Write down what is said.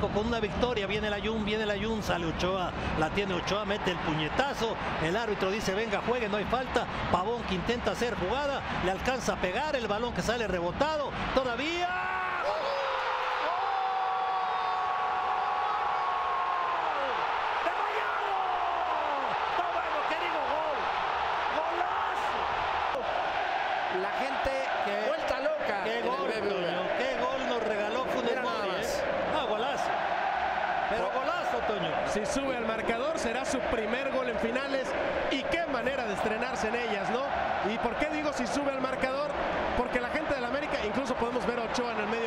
Con una victoria. Viene la Jun, viene la Jun, sale Ochoa, la tiene Ochoa, mete el puñetazo. El árbitro dice, venga, juegue, no hay falta. Pavón que intenta hacer jugada, le alcanza a pegar el balón que sale rebotado. Todavía. La gente Qué- vuelta loca. ¡Qué en el gol, BBVA. Toño! ¡Qué gol nos regaló Funes Mira nada Mori, más. eh! ¡Ah, golazo! Golazo, Toño. Si sube al marcador será su primer gol en finales y qué manera de estrenarse en ellas, ¿no? ¿Y por qué digo si sube al marcador? Porque la gente del América, incluso podemos ver a Ochoa en el medio